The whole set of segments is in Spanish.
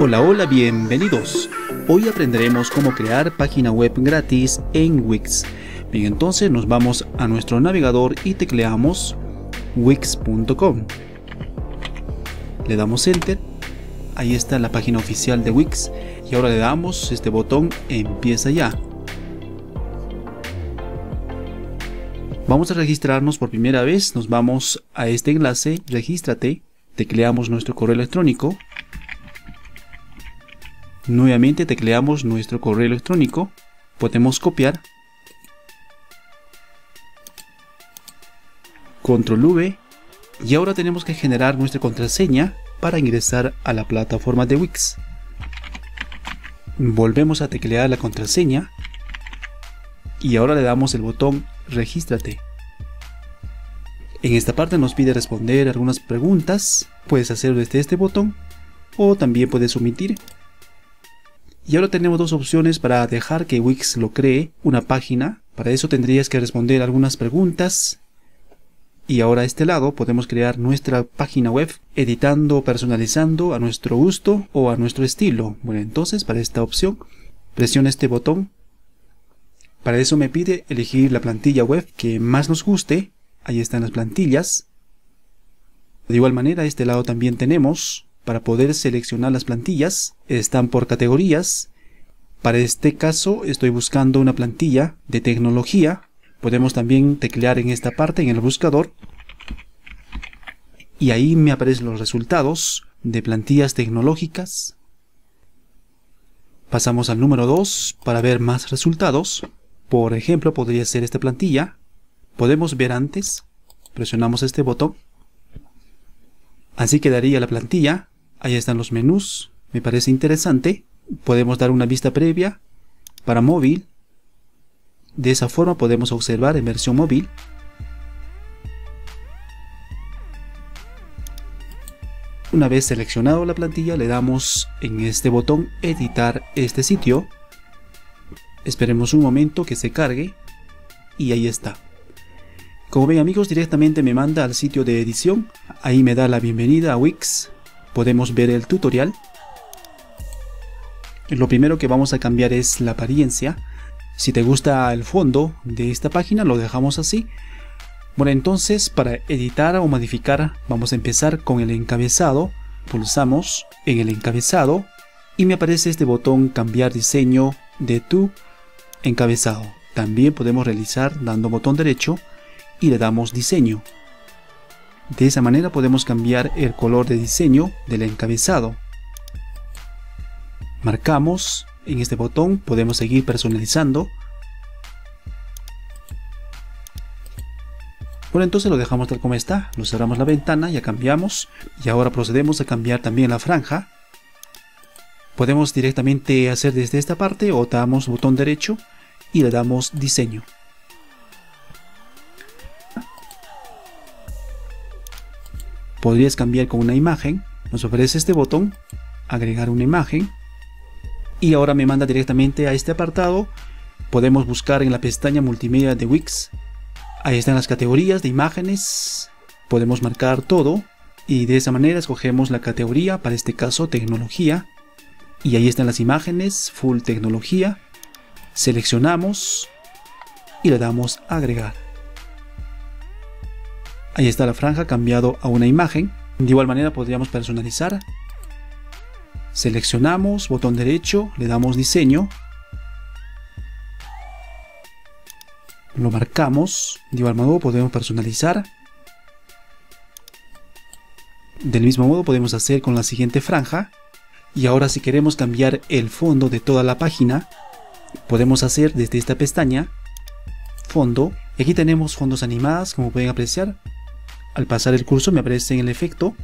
Hola, hola, bienvenidos. Hoy aprenderemos cómo crear página web gratis en Wix. Bien, entonces nos vamos a nuestro navegador y tecleamos wix.com. Le damos enter. Ahí está la página oficial de Wix. Y ahora le damos este botón empieza ya. Vamos a registrarnos por primera vez. Nos vamos a este enlace, regístrate. Tecleamos nuestro correo electrónico Nuevamente tecleamos nuestro correo electrónico, podemos copiar, control V. Y ahora tenemos que generar nuestra contraseña para ingresar a la plataforma de Wix. Volvemos a teclear la contraseña. Y ahora le damos el botón regístrate. En esta parte nos pide responder algunas preguntas, puedes hacerlo desde este botón o también puedes omitir y ahora tenemos dos opciones para dejar que Wix lo cree una página. Para eso tendrías que responder algunas preguntas. Y ahora a este lado podemos crear nuestra página web editando, personalizando a nuestro gusto o a nuestro estilo. Bueno, entonces para esta opción presiona este botón. Para eso me pide elegir la plantilla web que más nos guste. Ahí están las plantillas. De igual manera, a este lado también tenemos para poder seleccionar las plantillas. Están por categorías. Para este caso estoy buscando una plantilla de tecnología. Podemos también teclear en esta parte en el buscador. Y ahí me aparecen los resultados de plantillas tecnológicas. Pasamos al número 2 para ver más resultados. Por ejemplo, podría ser esta plantilla. Podemos ver antes. Presionamos este botón. Así quedaría la plantilla. Ahí están los menús. Me parece interesante. Podemos dar una vista previa para móvil. De esa forma podemos observar en versión móvil. Una vez seleccionado la plantilla le damos en este botón editar este sitio. Esperemos un momento que se cargue y ahí está. Como ven amigos directamente me manda al sitio de edición. Ahí me da la bienvenida a Wix podemos ver el tutorial. Lo primero que vamos a cambiar es la apariencia. Si te gusta el fondo de esta página lo dejamos así. Bueno entonces para editar o modificar vamos a empezar con el encabezado. Pulsamos en el encabezado y me aparece este botón cambiar diseño de tu encabezado. También podemos realizar dando botón derecho y le damos diseño. De esa manera podemos cambiar el color de diseño del encabezado. Marcamos en este botón, podemos seguir personalizando. Bueno, entonces lo dejamos tal como está, lo cerramos la ventana, ya cambiamos y ahora procedemos a cambiar también la franja. Podemos directamente hacer desde esta parte o damos botón derecho y le damos diseño. Podrías cambiar con una imagen. Nos ofrece este botón, agregar una imagen. Y ahora me manda directamente a este apartado. Podemos buscar en la pestaña multimedia de Wix. Ahí están las categorías de imágenes. Podemos marcar todo. Y de esa manera escogemos la categoría, para este caso tecnología. Y ahí están las imágenes, full tecnología. Seleccionamos y le damos agregar. Ahí está la franja cambiado a una imagen. De igual manera podríamos personalizar. Seleccionamos, botón derecho, le damos diseño. Lo marcamos. De igual modo podemos personalizar. Del mismo modo podemos hacer con la siguiente franja. Y ahora si queremos cambiar el fondo de toda la página, podemos hacer desde esta pestaña, fondo. Aquí tenemos fondos animadas, como pueden apreciar. Al pasar el curso me aparece en el efecto.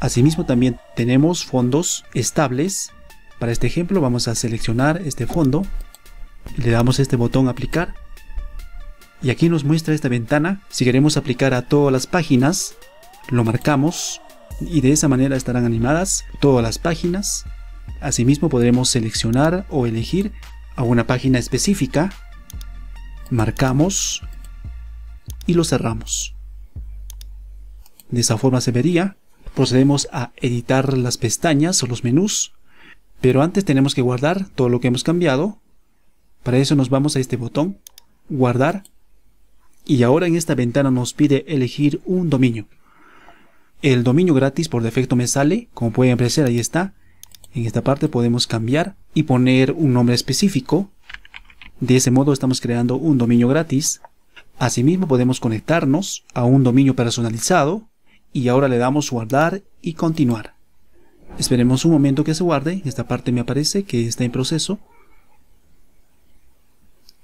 Asimismo también tenemos fondos estables. Para este ejemplo vamos a seleccionar este fondo. Le damos este botón aplicar. Y aquí nos muestra esta ventana. Si queremos aplicar a todas las páginas, lo marcamos y de esa manera estarán animadas todas las páginas. Asimismo podremos seleccionar o elegir a una página específica marcamos y lo cerramos. De esa forma se vería. Procedemos a editar las pestañas o los menús. Pero antes tenemos que guardar todo lo que hemos cambiado. Para eso nos vamos a este botón, guardar. Y ahora en esta ventana nos pide elegir un dominio. El dominio gratis por defecto me sale, como pueden apreciar ahí está. En esta parte podemos cambiar y poner un nombre específico. De ese modo estamos creando un dominio gratis. Asimismo podemos conectarnos a un dominio personalizado y ahora le damos guardar y continuar. Esperemos un momento que se guarde, esta parte me aparece que está en proceso.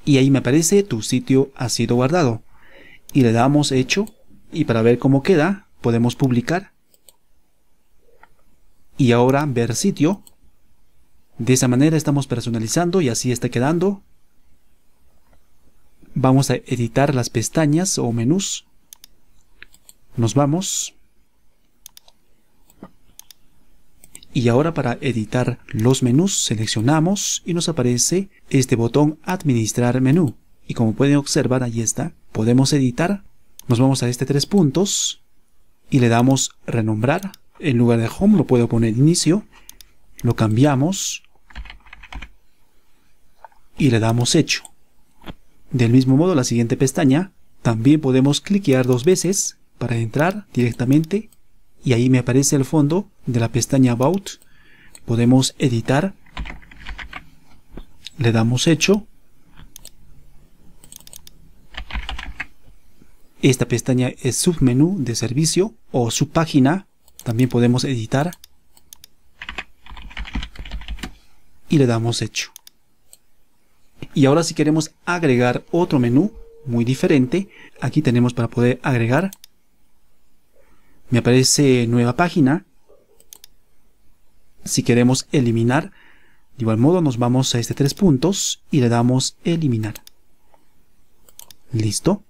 Y ahí me aparece tu sitio ha sido guardado. Y le damos hecho y para ver cómo queda podemos publicar. Y ahora ver sitio. De esa manera estamos personalizando y así está quedando Vamos a editar las pestañas o menús. Nos vamos. Y ahora para editar los menús seleccionamos y nos aparece este botón administrar menú. Y como pueden observar ahí está, podemos editar. Nos vamos a este tres puntos y le damos renombrar. En lugar de home lo puedo poner inicio. Lo cambiamos y le damos hecho. Del mismo modo, la siguiente pestaña, también podemos cliquear dos veces para entrar directamente y ahí me aparece el fondo de la pestaña About. Podemos editar, le damos hecho. Esta pestaña es submenú de servicio o subpágina. También podemos editar y le damos hecho. Y ahora si queremos agregar otro menú muy diferente, aquí tenemos para poder agregar. Me aparece nueva página. Si queremos eliminar, de igual modo nos vamos a este tres puntos y le damos eliminar. Listo.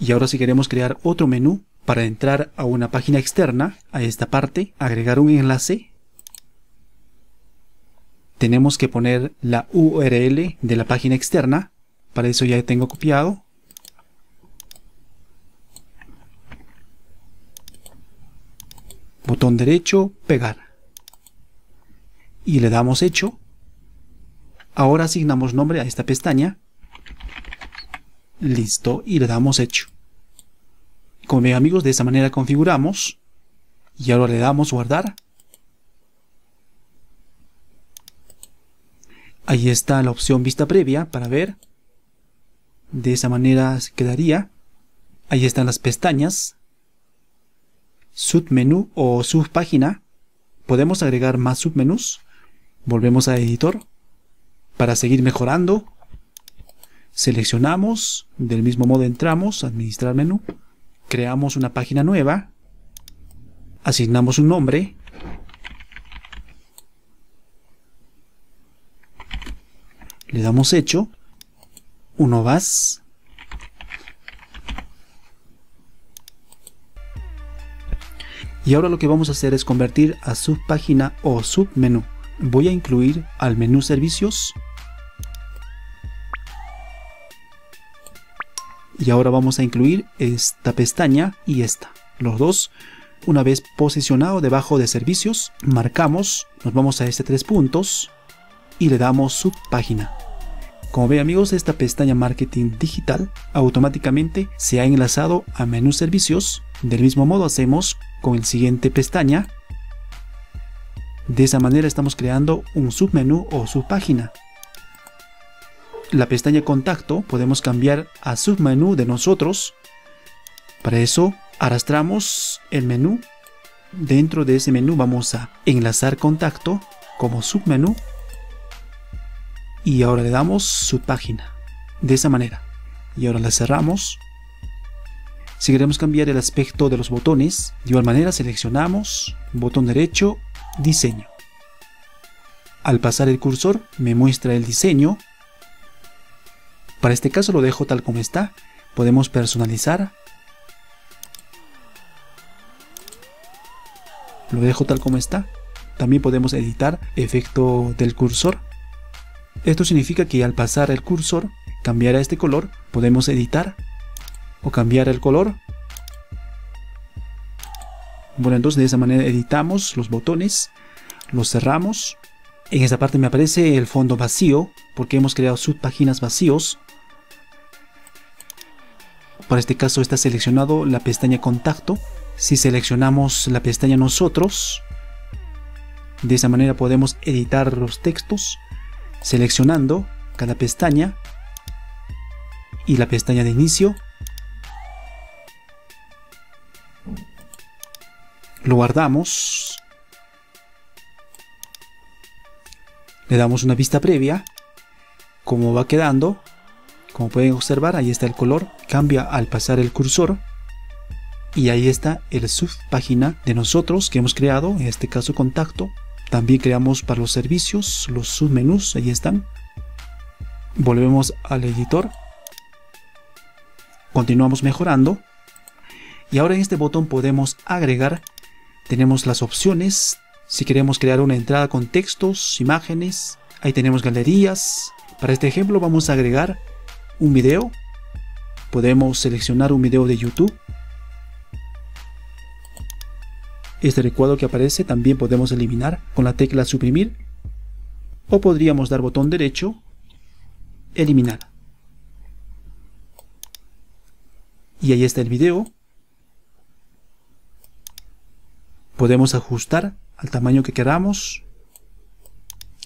Y ahora si queremos crear otro menú para entrar a una página externa, a esta parte, agregar un enlace, tenemos que poner la URL de la página externa. Para eso ya tengo copiado. Botón derecho, pegar. Y le damos hecho. Ahora asignamos nombre a esta pestaña. Listo. Y le damos hecho. Como ven amigos, de esa manera configuramos. Y ahora le damos guardar. Ahí está la opción vista previa para ver. De esa manera quedaría. Ahí están las pestañas. Submenú o subpágina. Podemos agregar más submenús. Volvemos a editor. Para seguir mejorando. Seleccionamos. Del mismo modo entramos. Administrar menú. Creamos una página nueva. Asignamos un nombre. Le damos hecho, uno más, y ahora lo que vamos a hacer es convertir a subpágina o submenú. Voy a incluir al menú servicios y ahora vamos a incluir esta pestaña y esta, los dos. Una vez posicionado debajo de servicios, marcamos, nos vamos a este tres puntos y le damos subpágina. Como ven amigos, esta pestaña Marketing Digital automáticamente se ha enlazado a menú servicios. Del mismo modo hacemos con el siguiente pestaña. De esa manera estamos creando un submenú o subpágina. La pestaña contacto podemos cambiar a submenú de nosotros. Para eso arrastramos el menú. Dentro de ese menú vamos a enlazar contacto como submenú y ahora le damos su página de esa manera. Y ahora la cerramos. Si queremos cambiar el aspecto de los botones de igual manera seleccionamos botón derecho diseño. Al pasar el cursor me muestra el diseño. Para este caso lo dejo tal como está. Podemos personalizar. Lo dejo tal como está. También podemos editar efecto del cursor esto significa que al pasar el cursor, cambiar a este color, podemos editar o cambiar el color Bueno, entonces de esa manera editamos los botones, los cerramos. En esta parte me aparece el fondo vacío, porque hemos creado subpáginas vacíos. Para este caso está seleccionado la pestaña contacto. Si seleccionamos la pestaña nosotros, de esa manera podemos editar los textos seleccionando cada pestaña y la pestaña de inicio. Lo guardamos. Le damos una vista previa. Como va quedando. Como pueden observar, ahí está el color. Cambia al pasar el cursor. Y ahí está el subpágina de nosotros que hemos creado, en este caso contacto. También creamos para los servicios los submenús, ahí están. Volvemos al editor. Continuamos mejorando. Y ahora en este botón podemos agregar. Tenemos las opciones. Si queremos crear una entrada con textos, imágenes. Ahí tenemos galerías. Para este ejemplo vamos a agregar un video. Podemos seleccionar un video de YouTube Este recuadro que aparece también podemos eliminar con la tecla suprimir o podríamos dar botón derecho, eliminar. Y ahí está el video. Podemos ajustar al tamaño que queramos.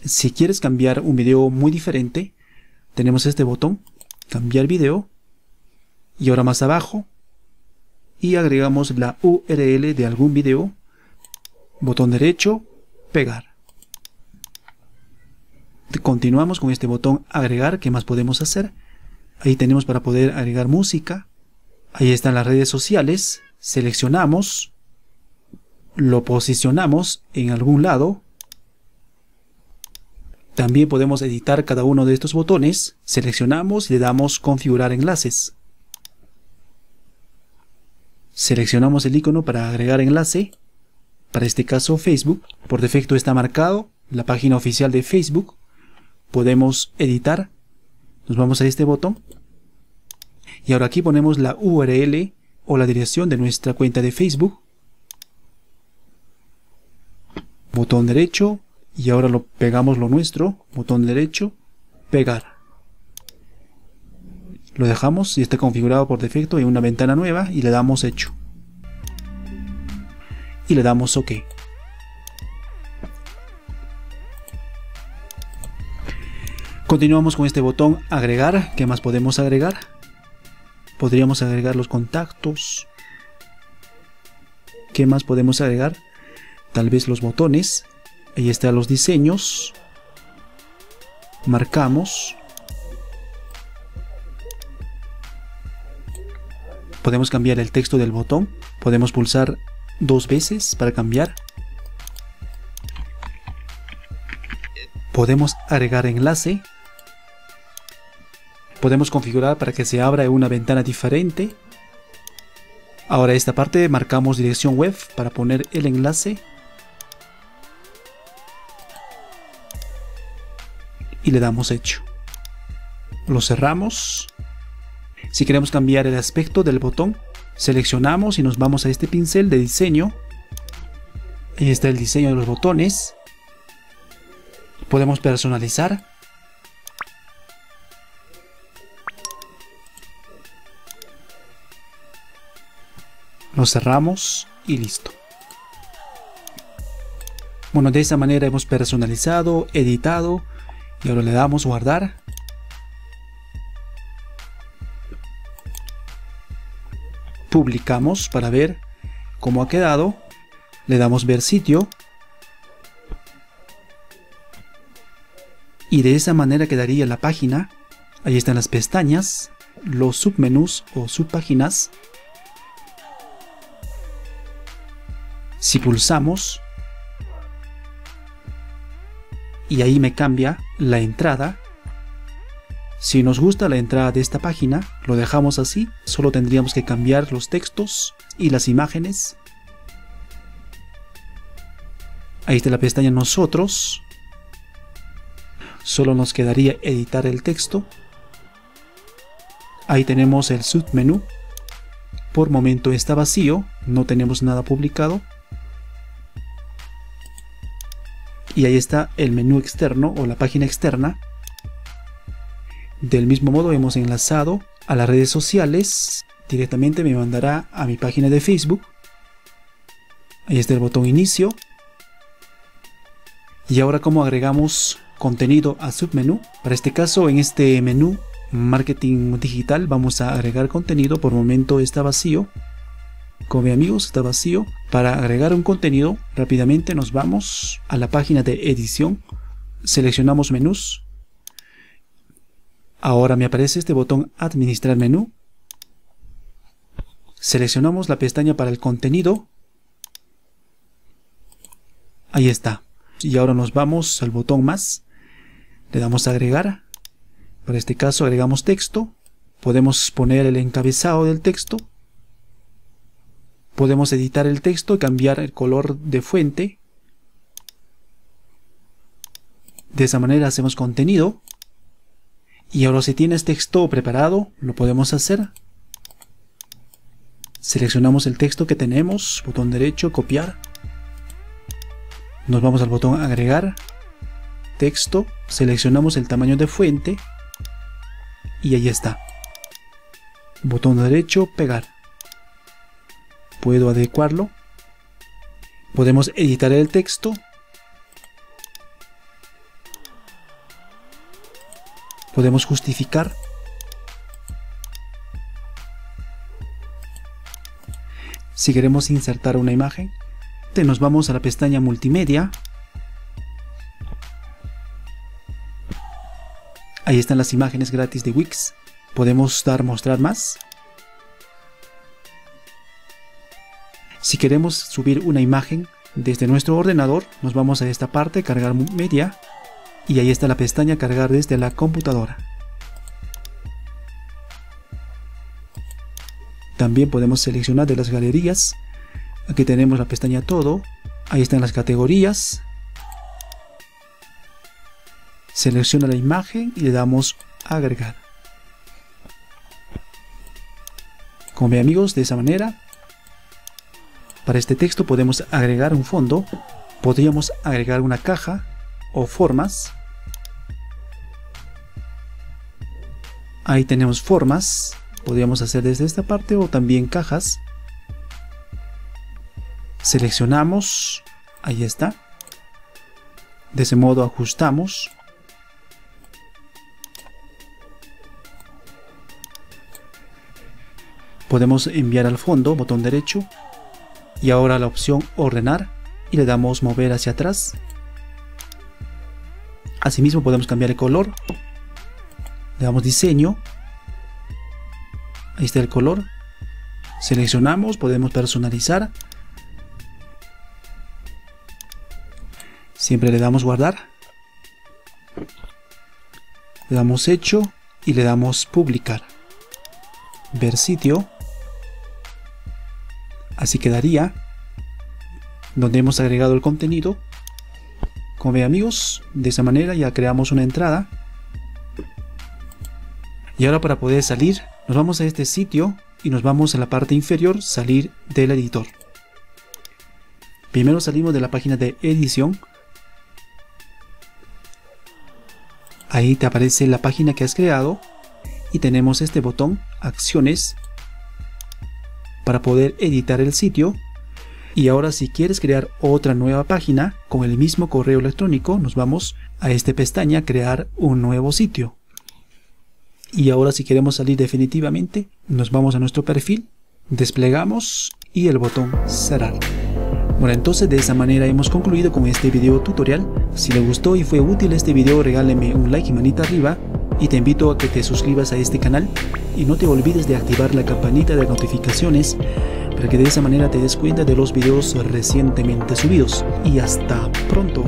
Si quieres cambiar un video muy diferente, tenemos este botón, cambiar video. Y ahora más abajo, y agregamos la URL de algún video Botón derecho, pegar. Continuamos con este botón agregar, ¿qué más podemos hacer? Ahí tenemos para poder agregar música. Ahí están las redes sociales. Seleccionamos. Lo posicionamos en algún lado. También podemos editar cada uno de estos botones. Seleccionamos y le damos configurar enlaces. Seleccionamos el icono para agregar enlace. Para este caso Facebook, por defecto está marcado la página oficial de Facebook. Podemos editar. Nos vamos a este botón. Y ahora aquí ponemos la URL o la dirección de nuestra cuenta de Facebook. Botón derecho. Y ahora lo pegamos lo nuestro. Botón derecho. Pegar. Lo dejamos y está configurado por defecto en una ventana nueva y le damos hecho y le damos OK. Continuamos con este botón agregar. ¿Qué más podemos agregar? Podríamos agregar los contactos. ¿Qué más podemos agregar? Tal vez los botones. Ahí están los diseños. Marcamos. Podemos cambiar el texto del botón. Podemos pulsar dos veces para cambiar. Podemos agregar enlace. Podemos configurar para que se abra una ventana diferente. Ahora esta parte marcamos dirección web para poner el enlace. Y le damos hecho. Lo cerramos. Si queremos cambiar el aspecto del botón, Seleccionamos y nos vamos a este pincel de diseño. Ahí está el diseño de los botones. Podemos personalizar. Lo cerramos y listo. Bueno, de esa manera hemos personalizado, editado y ahora le damos guardar. Publicamos para ver cómo ha quedado, le damos ver sitio y de esa manera quedaría la página. Ahí están las pestañas, los submenús o subpáginas. Si pulsamos y ahí me cambia la entrada si nos gusta la entrada de esta página, lo dejamos así, solo tendríamos que cambiar los textos y las imágenes. Ahí está la pestaña Nosotros. Solo nos quedaría editar el texto. Ahí tenemos el submenú. Por momento está vacío, no tenemos nada publicado. Y ahí está el menú externo o la página externa del mismo modo hemos enlazado a las redes sociales, directamente me mandará a mi página de Facebook. Ahí está el botón inicio. Y ahora cómo agregamos contenido a submenú. Para este caso en este menú marketing digital vamos a agregar contenido. Por momento está vacío. Como amigos está vacío. Para agregar un contenido rápidamente nos vamos a la página de edición. Seleccionamos menús. Ahora me aparece este botón administrar menú. Seleccionamos la pestaña para el contenido. Ahí está. Y ahora nos vamos al botón más le damos a agregar. Para este caso agregamos texto. Podemos poner el encabezado del texto. Podemos editar el texto y cambiar el color de fuente. De esa manera hacemos contenido. Y ahora si tienes texto preparado, lo podemos hacer. Seleccionamos el texto que tenemos, botón derecho, copiar. Nos vamos al botón agregar texto, seleccionamos el tamaño de fuente y ahí está. Botón derecho, pegar. Puedo adecuarlo. Podemos editar el texto. Podemos justificar. Si queremos insertar una imagen, nos vamos a la pestaña multimedia Ahí están las imágenes gratis de Wix. Podemos dar mostrar más. Si queremos subir una imagen desde nuestro ordenador, nos vamos a esta parte, cargar media, y ahí está la pestaña cargar desde la computadora. También podemos seleccionar de las galerías. Aquí tenemos la pestaña todo. Ahí están las categorías. Selecciona la imagen y le damos agregar. Como ve amigos, de esa manera, para este texto podemos agregar un fondo, podríamos agregar una caja o formas. Ahí tenemos formas, podríamos hacer desde esta parte o también cajas. Seleccionamos, ahí está. De ese modo ajustamos Podemos enviar al fondo, botón derecho, y ahora la opción ordenar y le damos mover hacia atrás. Asimismo podemos cambiar el color, le damos diseño, ahí está el color, seleccionamos, podemos personalizar, siempre le damos guardar, le damos hecho y le damos publicar, ver sitio, Así quedaría. Donde hemos agregado el contenido. Como ve amigos, de esa manera ya creamos una entrada. Y ahora para poder salir, nos vamos a este sitio y nos vamos a la parte inferior, salir del editor. Primero salimos de la página de edición. Ahí te aparece la página que has creado y tenemos este botón acciones para poder editar el sitio. Y ahora si quieres crear otra nueva página con el mismo correo electrónico, nos vamos a esta pestaña crear un nuevo sitio. Y ahora si queremos salir definitivamente, nos vamos a nuestro perfil, desplegamos y el botón cerrar. Bueno, entonces de esa manera hemos concluido con este video tutorial. Si le gustó y fue útil este video, regáleme un like y manita arriba y te invito a que te suscribas a este canal y no te olvides de activar la campanita de notificaciones para que de esa manera te des cuenta de los videos recientemente subidos. Y hasta pronto.